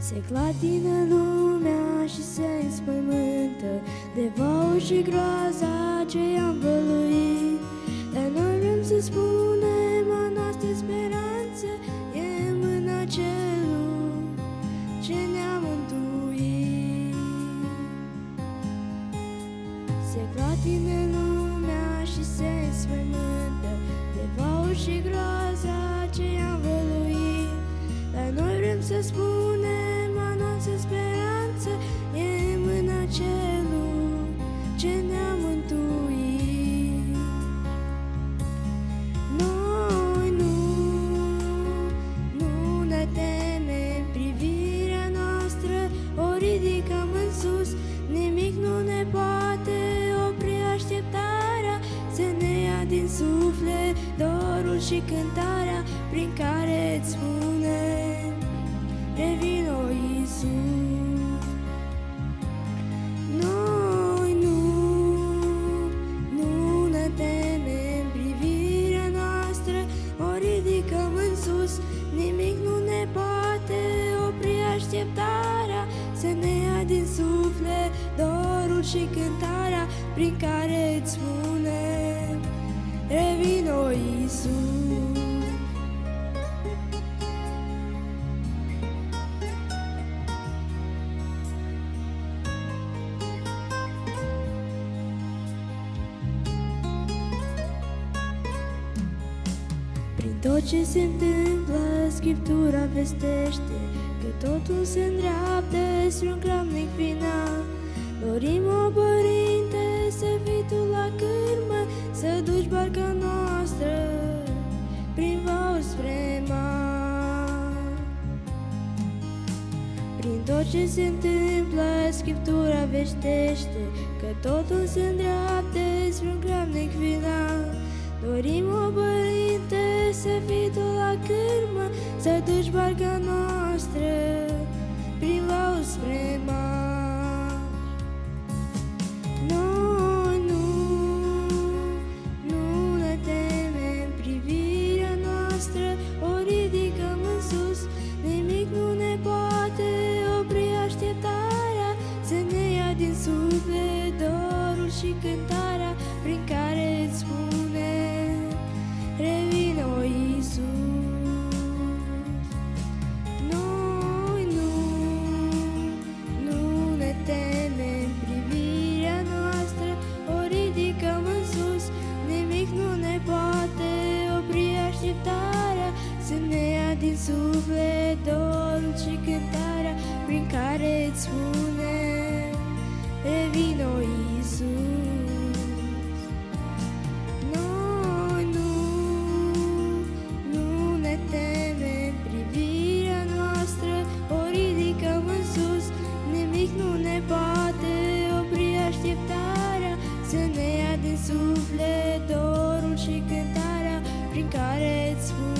Se clatină lumea și se înspăimântă De vouă și groaza ce i-am văluit. Dar noi vrem să spunem a noastră speranță E în mâna celui ce ne-a mântuit Se clatină lumea și se înspăimântă De vouă și groaza ce i-am văluit. Dar noi vrem să spunem a noastră speranță E în mâna celui ce ne-a mântuit. Noi nu, nu ne temem privirea noastră O ridicăm în sus Nimic nu ne poate opri așteptarea Să ne ia din suflet dorul și cântarea Prin care îți spunem dorul și cântarea Prin care îți spunem Revino Iisus Prin tot ce se întâmplă, Scriptura vestește Că totul se îndreaptă spre un gramnic final Prin tot ce se întâmplă, Scriptura veștește Că totul se îndreaptă spre un gramnic final. Dorim, o Părinte, să fii Tu la cârmă Să duci barca noastră prin vau spre mar din suflet dorul și cântarea prin care îți spun